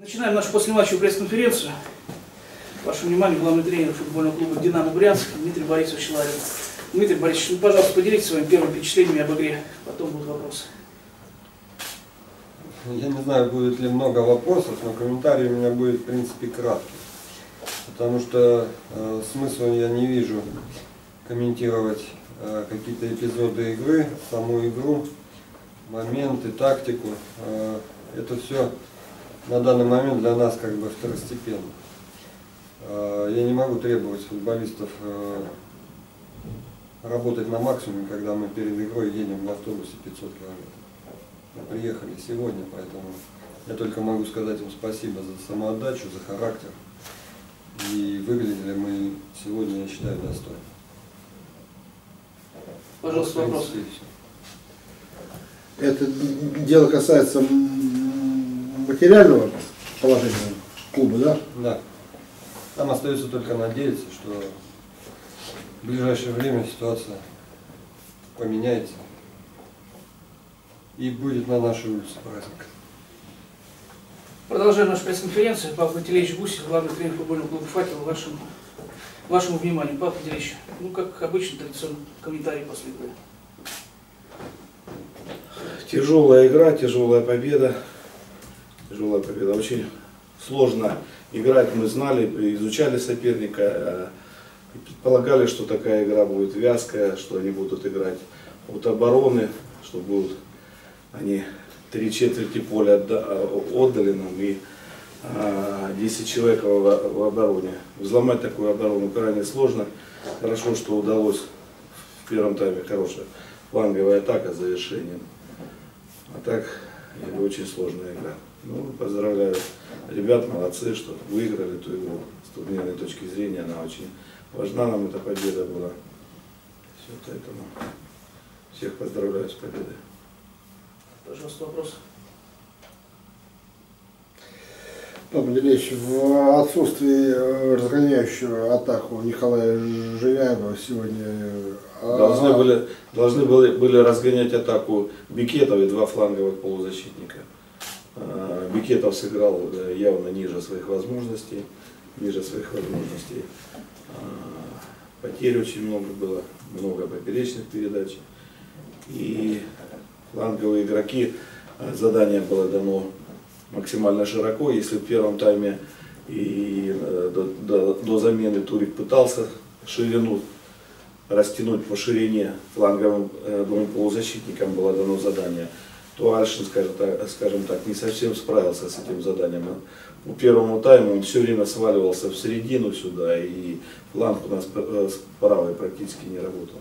Начинаем нашу послематчевую пресс-конференцию. Вашему вниманию главный тренер футбольного клуба «Динамо Брянск» Дмитрий Борисович Ларин. Дмитрий Борисович, ну, пожалуйста, поделитесь своими первыми впечатлениями об игре. Потом будут вопросы. Я не знаю, будет ли много вопросов, но комментарий у меня будет, в принципе, краткий. Потому что э, смысла я не вижу комментировать э, какие-то эпизоды игры, саму игру, моменты, тактику. Э, это все на данный момент для нас как бы второстепенно. Э, я не могу требовать футболистов э, работать на максимуме, когда мы перед игрой едем на автобусе 500 километров. Мы приехали сегодня, поэтому я только могу сказать им спасибо за самоотдачу, за характер. И выглядели мы сегодня, я считаю, достойно. Пожалуйста, В вопросы. принципе, всё. Это дело касается материального положения клуба, да? Да. Нам остается только надеяться, что в ближайшее время ситуация поменяется и будет на нашей улице праздник. Продолжаем нашу пресс-конференцию. Павел Пантелеевич Гусев, главный тренер футбольного клуба «Факел». Вашему, вашему вниманию, Павел Пантелеевич, ну, как обычно, традиционный комментарий после игры. Тяжелая игра, тяжелая победа. Тяжелая победа. Очень сложно играть. Мы знали, изучали соперника, э, предполагали, что такая игра будет вязкая, что они будут играть от обороны, что будут они три четверти поля отда- отдали нам и а, 10 человек в, в обороне. Взломать такую оборону крайне сложно. Хорошо, что удалось в первом тайме хорошая фланговая атака с завершением. А так, это очень сложная игра. Ну, поздравляю ребят, молодцы, что выиграли эту игру. С турнирной точки зрения она очень важна нам эта победа была. Все, поэтому всех поздравляю с победой. Пожалуйста, вопрос. Павел Ильич, в отсутствии э, разгоняющего атаку Николая Живяева сегодня... э, Должны были, должны были, были разгонять атаку Бикетов и два фланговых полузащитника. А, Бикетов сыграл э, явно ниже своих возможностей, ниже своих возможностей. А, Потерь очень много было, много поперечных передач. И фланговые игроки, задание было дано максимально широко. Если в первом тайме и э, до, до- до замены Турик пытался ширину растянуть по ширине фланговым э, двум полузащитникам было дано задание, то Альшин, скажем так, скажем так, не совсем справился с этим заданием. По первому тайму он все время сваливался в середину сюда, и фланг у нас э, с правой практически не работал.